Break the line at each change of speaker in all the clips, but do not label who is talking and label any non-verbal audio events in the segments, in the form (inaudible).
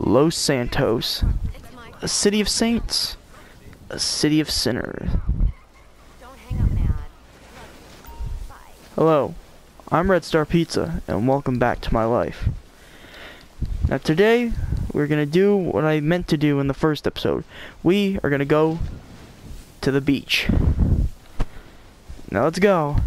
Los Santos, a city of saints, a city of sinners. Hello, I'm Red Star Pizza, and welcome back to my life. Now today, we're gonna do what I meant to do in the first episode. We are gonna go to the beach. Now let's go.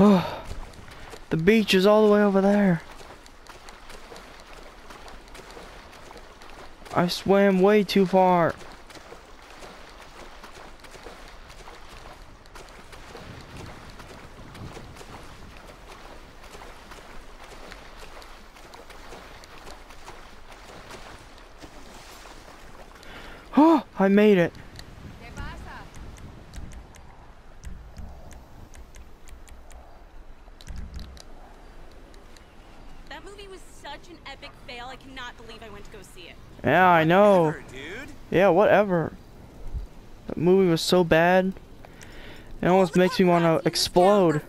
Oh, (sighs) the beach is all the way over there. I swam way too far. Oh, (gasps) I made it.
Movie was such an epic fail. I cannot believe I went to go see it.
Yeah, I know.
Whatever.
Yeah, whatever. That movie was so bad. It almost makes me want to explode.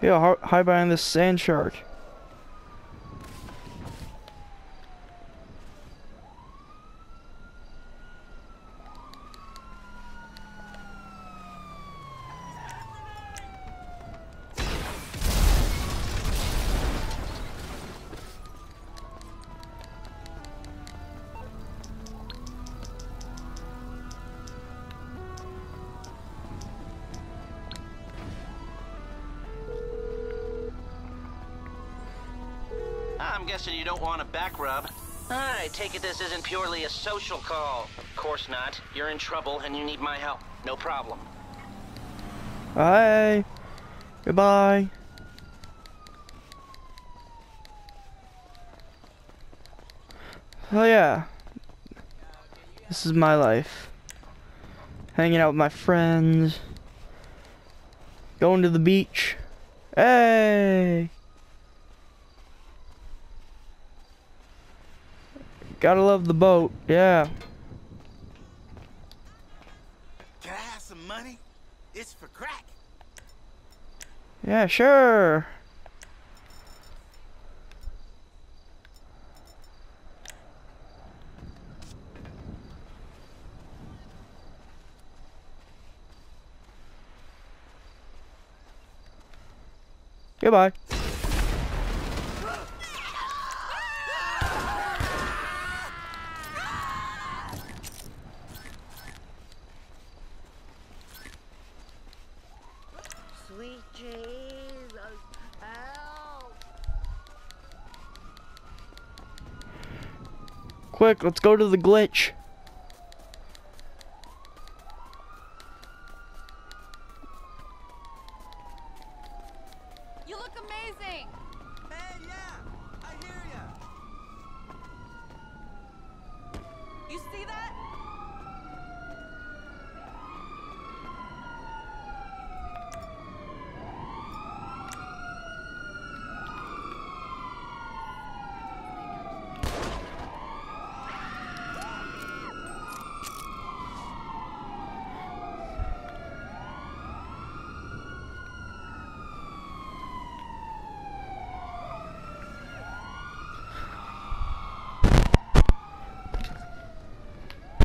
Yeah, hi- hi behind this sand shark.
I'm guessing you don't want a back rub. I take it this isn't purely a social call. Of course not. You're in trouble and you need my help. No problem.
Bye. Goodbye. Oh yeah. This is my life. Hanging out with my friends. Going to the beach. Hey! Gotta love the boat, yeah.
Can I have some money? It's for crack.
Yeah, sure. Goodbye. Quick, let's go to the glitch.
You look amazing.
Hey, yeah, I hear ya.
You see that?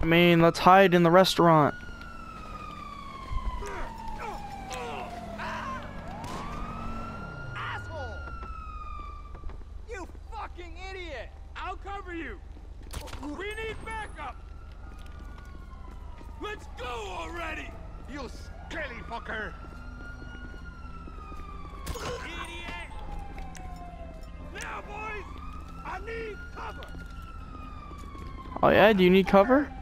I mean, let's hide in the restaurant.
Asshole! You fucking idiot! I'll cover you! We need backup! Let's go already!
You skelly fucker.
Idiot! Now, boys! I need cover!
Oh yeah, do you need cover?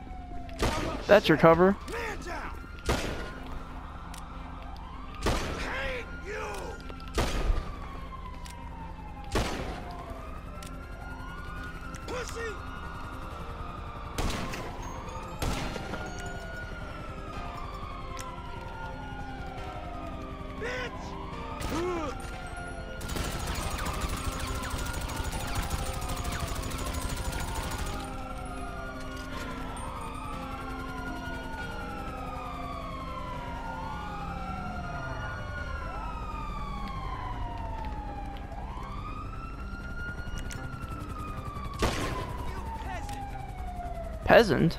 That's your cover.
Pussy.
Dead!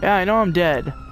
Yeah, I know I'm dead.